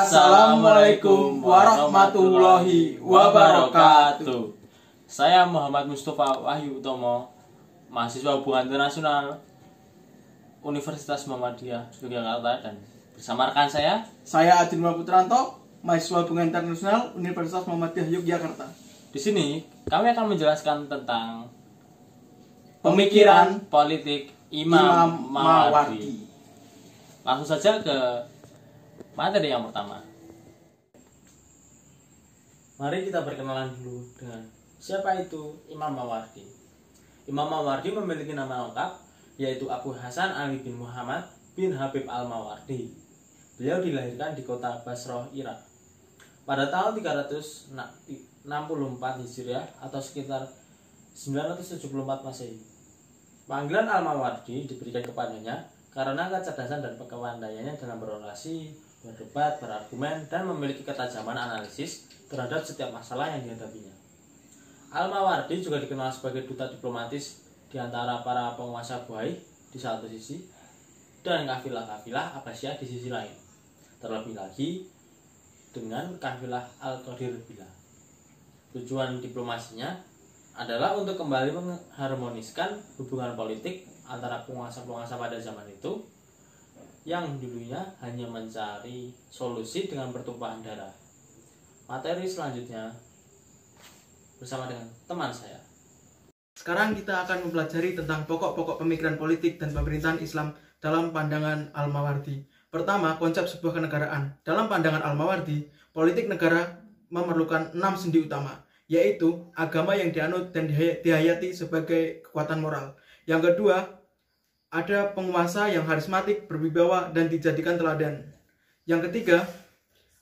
Assalamualaikum warahmatullahi wabarakatuh. Saya Muhammad Mustafa Wahyu Utomo, mahasiswa hubungan internasional Universitas Muhammadiyah Yogyakarta dan bersama rekan saya Saya Adin Putranto, mahasiswa hubungan internasional Universitas Muhammadiyah Yogyakarta. di sini kami akan menjelaskan tentang Pemikiran politik Imam Imam, Mawardi. Mawardi. Langsung saja ke materi yang pertama. Mari kita berkenalan dulu dengan siapa itu Imam Mawardi. Imam Mawardi memiliki nama lengkap yaitu Abu Hasan Ali bin Muhammad bin Habib Al-Mawardi. Beliau dilahirkan di kota Basrah, Irak. Pada tahun 364 Hijriah atau sekitar 974 Masehi. Panggilan Al-Mawardi diberikan kepadanya karena kecerdasan dan kepandaiannya dalam berorasi, berdebat, berargumen, dan memiliki ketajaman analisis terhadap setiap masalah yang dihadapinya. Al-Mawardi juga dikenal sebagai duta diplomatis di antara para penguasa Buhai di satu sisi dan kafilah-kafilah Abbasiyah di sisi lain. Terlebih lagi dengan kafilah Al-Qadir Bila. Tujuan diplomasinya adalah untuk kembali mengharmoniskan hubungan politik antara penguasa-penguasa pada zaman itu yang dulunya hanya mencari solusi dengan pertumpahan darah. Materi selanjutnya bersama dengan teman saya. Sekarang kita akan mempelajari tentang pokok-pokok pemikiran politik dan pemerintahan Islam dalam pandangan Al-Mawardi. Pertama, konsep sebuah kenegaraan. Dalam pandangan Al-Mawardi, politik negara memerlukan enam sendi utama, yaitu agama yang dianut dan dihay- dihayati sebagai kekuatan moral. Yang kedua, ada penguasa yang harismatik, berwibawa, dan dijadikan teladan. Yang ketiga,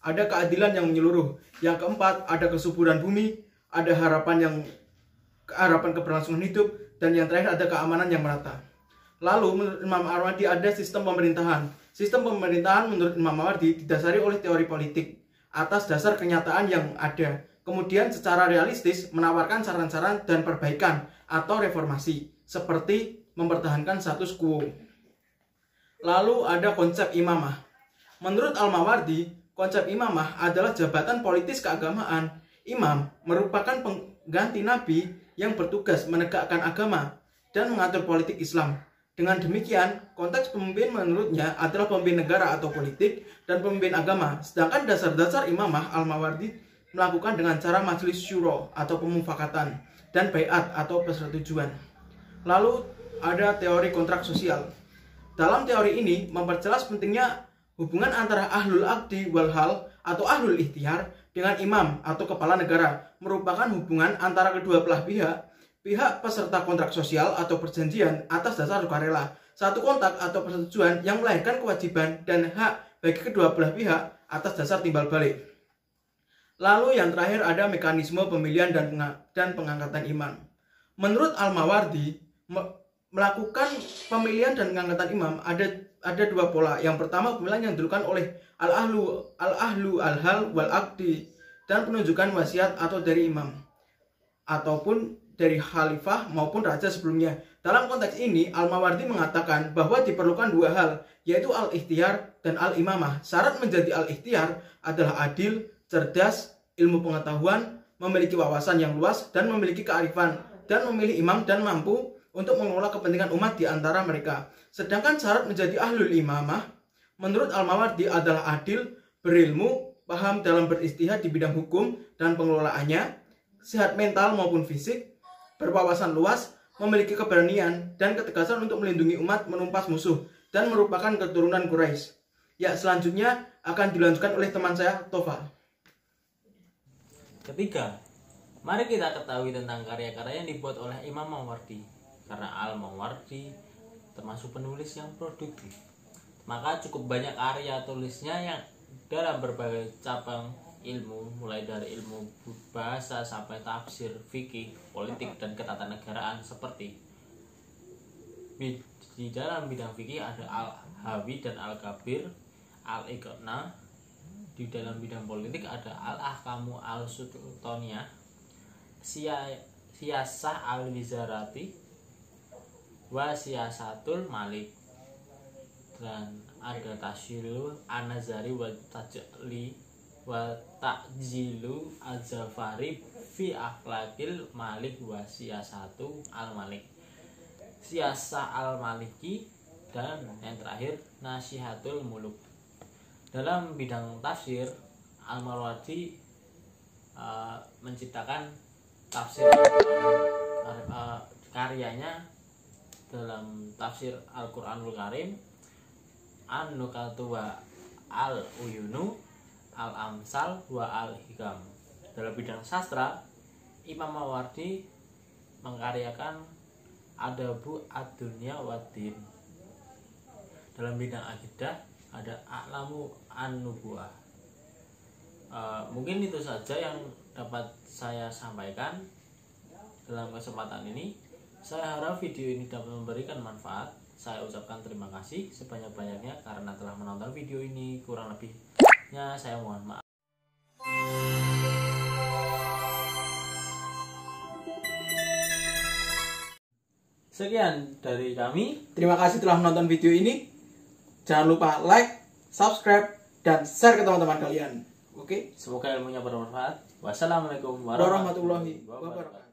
ada keadilan yang menyeluruh. Yang keempat, ada kesuburan bumi, ada harapan yang harapan keberlangsungan hidup, dan yang terakhir ada keamanan yang merata. Lalu menurut Imam Mawardi ada sistem pemerintahan. Sistem pemerintahan menurut Imam Mawardi didasari oleh teori politik atas dasar kenyataan yang ada. Kemudian secara realistis menawarkan saran-saran dan perbaikan atau reformasi seperti mempertahankan status quo. Lalu ada konsep imamah. Menurut Al-Mawardi, konsep imamah adalah jabatan politis keagamaan. Imam merupakan pengganti nabi yang bertugas menegakkan agama dan mengatur politik Islam. Dengan demikian, konteks pemimpin menurutnya adalah pemimpin negara atau politik dan pemimpin agama. Sedangkan dasar-dasar imamah Al-Mawardi melakukan dengan cara majelis syuro atau pemufakatan dan bayat atau persetujuan. Lalu ada teori kontrak sosial. Dalam teori ini memperjelas pentingnya hubungan antara ahlul akdi wal hal atau ahlul ikhtiar dengan imam atau kepala negara merupakan hubungan antara kedua belah pihak pihak peserta kontrak sosial atau perjanjian atas dasar sukarela satu kontak atau persetujuan yang melahirkan kewajiban dan hak bagi kedua belah pihak atas dasar timbal balik. Lalu yang terakhir ada mekanisme pemilihan dan penga- dan pengangkatan imam. Menurut Al-Mawardi, me- melakukan pemilihan dan pengangkatan imam ada ada dua pola. Yang pertama pemilihan yang dilakukan oleh al-ahlu al-ahlu al-hal wal aqdi dan penunjukan wasiat atau dari imam ataupun dari khalifah maupun raja sebelumnya. Dalam konteks ini, Al-Mawardi mengatakan bahwa diperlukan dua hal, yaitu al-ikhtiar dan al-imamah. Syarat menjadi al-ikhtiar adalah adil, cerdas, ilmu pengetahuan, memiliki wawasan yang luas, dan memiliki kearifan, dan memilih imam dan mampu untuk mengelola kepentingan umat di antara mereka. Sedangkan syarat menjadi ahlul imamah, menurut Al-Mawardi adalah adil, berilmu, paham dalam beristihad di bidang hukum dan pengelolaannya, sehat mental maupun fisik, berwawasan luas, memiliki keberanian dan ketegasan untuk melindungi umat menumpas musuh dan merupakan keturunan Quraisy. Ya, selanjutnya akan dilanjutkan oleh teman saya Tova. Ketiga, mari kita ketahui tentang karya-karya yang dibuat oleh Imam Mawardi. Karena Al-Mawardi termasuk penulis yang produktif. Maka cukup banyak karya tulisnya yang dalam berbagai cabang ilmu, mulai dari ilmu bahasa sampai tafsir, fikih, politik, dan ketatanegaraan seperti di dalam bidang fikih ada Al-Hawi dan Al-Kabir, Al-Iqna, di dalam bidang politik ada Al-Ahkamu Al-Sultaniyah, Sia- Siasah Al-Wizarati, wa Siasatul Malik. dan ada tasyilu anazari wa tajli wa takjilu azafari fi akhlakil malik wa siyasatu al malik siasa al maliki dan yang terakhir nasihatul muluk dalam bidang tafsir al marwadi uh, menciptakan tafsir uh, uh, karyanya dalam tafsir Al-Qur'anul Karim An-Nukatu wa Al-Uyunu Al-Amsal wa Al-Hikam. Dalam bidang sastra Imam Mawardi mengkaryakan Adabu Ad-Dunya wa dalam bidang akidah ada A'lamu An-Nubuah uh, mungkin itu saja yang dapat saya sampaikan dalam kesempatan ini saya harap video ini dapat memberikan manfaat. Saya ucapkan terima kasih sebanyak-banyaknya karena telah menonton video ini. Kurang lebihnya saya mohon maaf. Sekian dari kami. Terima kasih telah menonton video ini. Jangan lupa like, subscribe, dan share ke teman-teman kalian. Oke? Semoga ilmunya bermanfaat. Wassalamualaikum Warahmatullahi wabarakatuh.